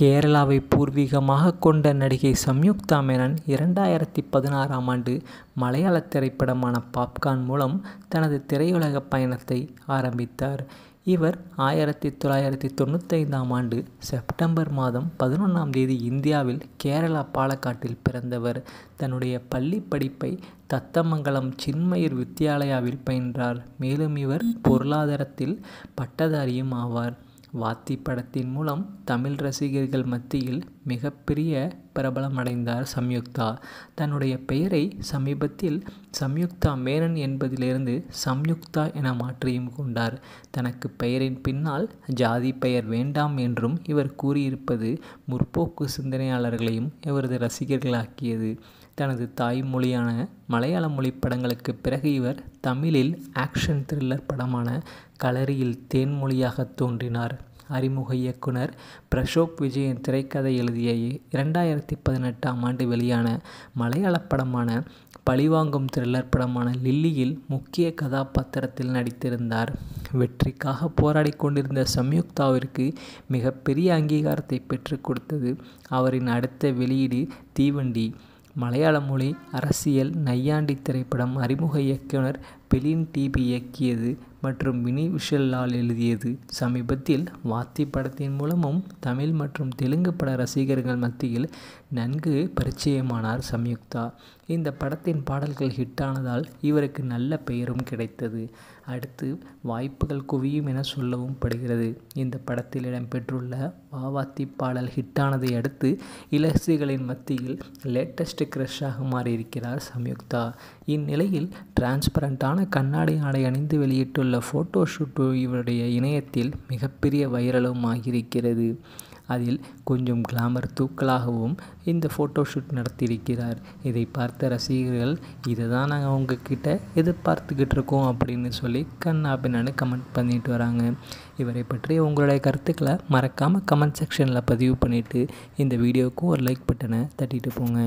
கேரளாவை பூர்வீகமாக கொண்ட நடிகை சம்யுக்தா மேனன் இரண்டாயிரத்தி பதினாறாம் ஆண்டு மலையாள திரைப்படமான பாப்கார்ன் மூலம் தனது திரையுலக பயணத்தை ஆரம்பித்தார். இவர் ஆயிரத்தி தொள்ளாயிரத்தி தொண்ணூத்தைந்தாம் ஆண்டு செப்டம்பர் மாதம் பதினொன்றாம் தேதி இந்தியாவில் கேரளா பாலக்காட்டில் பிறந்தவர். தன்னுடைய பள்ளி படிப்பை தத்தமங்கலம் சின்மயிர் வித்யாலயாவில் பயின்றார். மேலும் இவர் பொருளாதாரத்தில் பட்டதாரியும் ஆவார். வாத்தி படத்தின் மூலம் தமிழ் ரசிகர்கள் மத்தியில் மிகப்பெரிய பிரபலமடைந்தார் சம்யுக்தா. தன்னுடைய பெயரை சமீபத்தில் சம்யுக்தா மேனன் என்பதிலிருந்து சம்யுக்தா என மாற்றியும் கொண்டார். தனக்கு பெயரின் பின்னால் ஜாதி பெயர் வேண்டாம் என்றும் இவர் கூறியிருப்பது முற்போக்கு சிந்தனையாளர்களையும் இவரது ரசிகர்களாக்கியது. தனது தாய்மொழியான மலையாள மொழி படங்களுக்கு பிறகு இவர் தமிழில் ஆக்ஷன் த்ரில்லர் படமான களரியில் தேன்மொழியாக தோன்றினார். அறிமுக இயக்குனர் பிரஷோக் விஜயன் திரைக்கதை எழுதிய இரண்டாயிரத்தி பதினெட்டாம் ஆண்டு வெளியான மலையாள படமான பழிவாங்கும் த்ரில்லர் படமான லில்லியில் முக்கிய கதாபாத்திரத்தில் நடித்திருந்தார். வெற்றிக்காக போராடி கொண்டிருந்த சம்யுக்தாவிற்கு மிகப்பெரிய அங்கீகாரத்தை பெற்றுக் கொடுத்தது அவரின் அடுத்த வெளியீடு தீவண்டி. மலையாள மொழி அரசியல் நையாண்டி திரைப்படம் அறிமுக இயக்குனர் பெலின் டிபி இயக்கியது மற்றும் வினி விஷல்லால் எழுதியது. சமீபத்தில் வாத்தி படத்தின் மூலமும் தமிழ் மற்றும் தெலுங்கு பட ரசிகர்கள் மத்தியில் நன்கு பரிச்சயமானார் சம்யுக்தா. இந்த படத்தின் பாடல்கள் ஹிட்டானதால் இவருக்கு நல்ல பெயரும் கிடைத்தது. அடுத்து வாய்ப்புகள் குவியும் என சொல்லவும் படுகிறது. இந்த படத்தில் இடம்பெற்றுள்ள வாவாத்தி பாடல் ஹிட்டானதை அடுத்து இலசிகளின் மத்தியில் லேட்டஸ்ட் க்ரஷாக மாறியிருக்கிறார் சம்யுக்தா. இந்நிலையில் டிரான்ஸ்பரண்டான கண்ணாடி ஆடை அணிந்து வெளியிட்டுள்ள உள்ள ஃபோட்டோ ஷூட்டு இவருடைய இணையத்தில் மிகப்பெரிய வைரலும் ஆகியிருக்கிறது. அதில் கொஞ்சம் கிளாமர் தூக்கலாகவும் இந்த ஃபோட்டோ ஷூட் நடத்தியிருக்கிறார். இதை பார்த்த ரசிகர்கள் இதை தான் நாங்கள் உங்ககிட்ட எதிர்பார்த்துக்கிட்டு இருக்கோம் அப்படின்னு சொல்லி கண்ணா பின்னான்னு கமெண்ட் பண்ணிட்டு வராங்க. இவரை பற்றி உங்களுடைய கருத்துக்களை மறக்காமல் கமெண்ட் செக்ஷனில் பதிவு பண்ணிவிட்டு இந்த வீடியோவுக்கும் ஒரு லைக் பட்டனை தட்டிட்டு போங்க.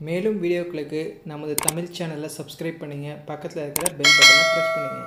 மேலும் வீடியோக்களுக்கு நமது தமிழ் சேனலை சப்ஸ்கிரைப் பண்ணுங்கள் பக்கத்தில் இருக்கிற பெல் பட்டனை ப்ரெஸ் பண்ணுங்கள்